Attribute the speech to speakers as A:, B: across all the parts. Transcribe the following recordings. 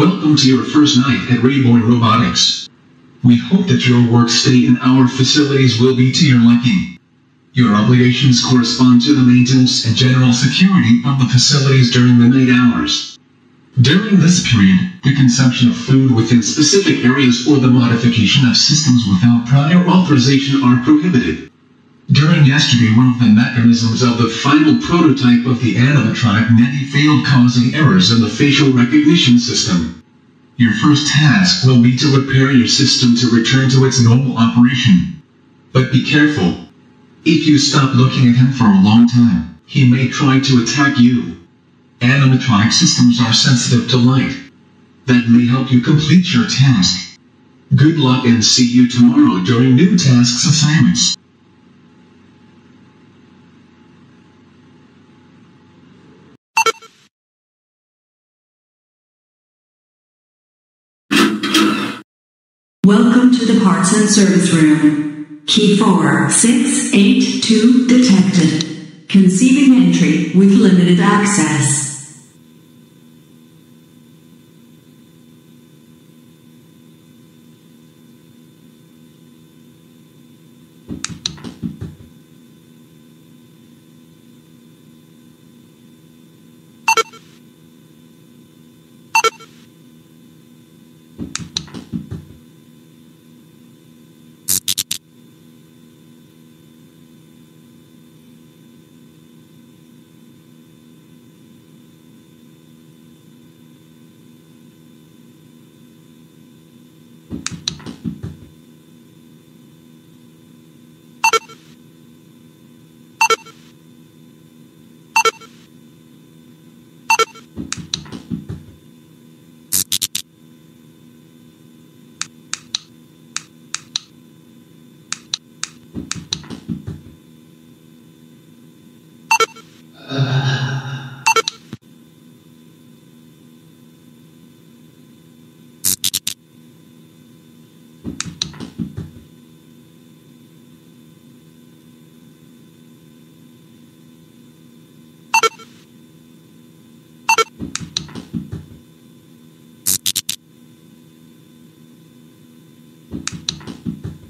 A: Welcome to your first night at Rayborn Robotics. We hope that your work stay in our facilities will be to your liking. Your obligations correspond to the maintenance and general security of the facilities during the night hours. During this period, the consumption of food within specific areas or the modification of systems without prior authorization are prohibited. During yesterday, one of the mechanisms of the final prototype of the animatronic Nettie failed causing errors in the facial recognition system. Your first task will be to repair your system to return to its normal operation. But be careful. If you stop looking at him for a long time, he may try to attack you. Animatronic systems are sensitive to light. That may help you complete your task. Good luck and see you tomorrow during new tasks assignments.
B: Welcome to the parts and service room. Key 4682 detected. Conceiving entry with limited access. あっ。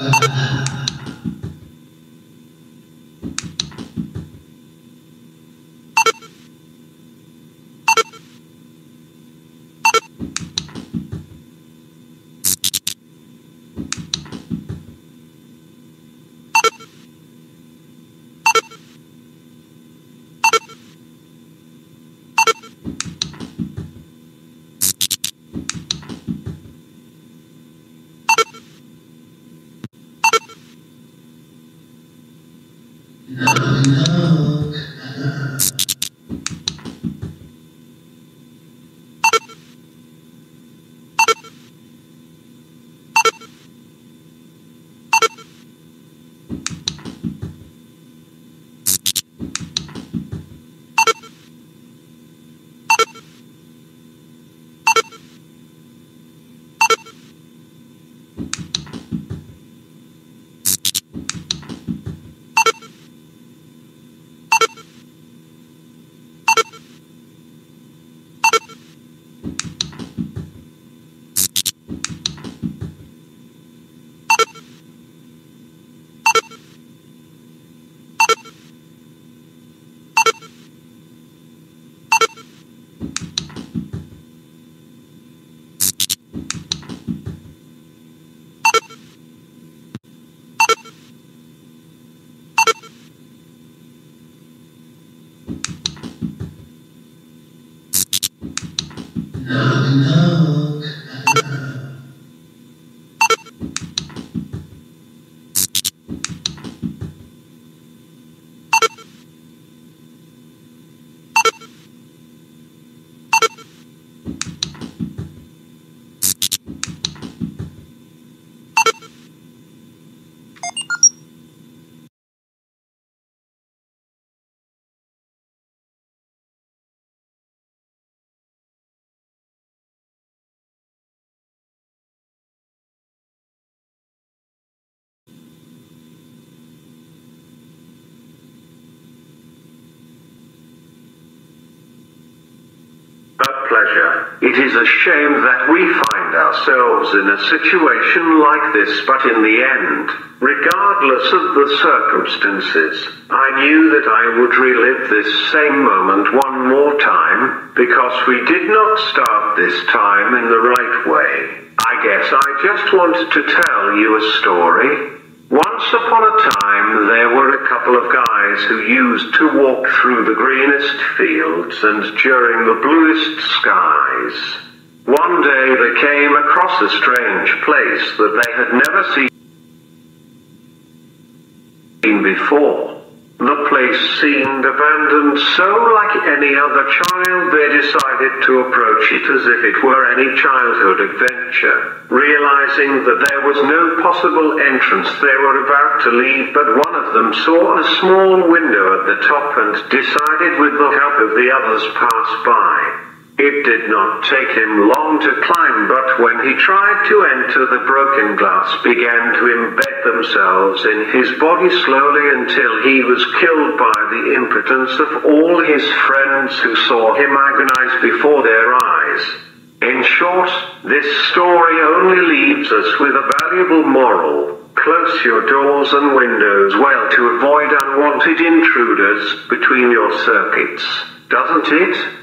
B: Uh, you.
C: A pleasure. It is a shame that we find ourselves in a situation like this, but in the end, regardless of the circumstances, I knew that I would relive this same moment one more time, because we did not start this time in the right way. I guess I just wanted to tell you a story. Once upon a time, there were a couple of guys who used to walk through the greenest fields and during the bluest skies. One day they came across a strange place that they had never seen before. The place seemed abandoned so like any other child they decided to approach it as if it were any childhood adventure. Realizing that there was no possible entrance they were about to leave but one of them saw a small window at the top and decided with the help of the others pass by. It did not take him long to climb, but when he tried to enter, the broken glass began to embed themselves in his body slowly until he was killed by the impotence of all his friends who saw him agonize before their eyes. In short, this story only leaves us with a valuable moral. Close your doors and windows well to avoid unwanted intruders between your circuits, doesn't it?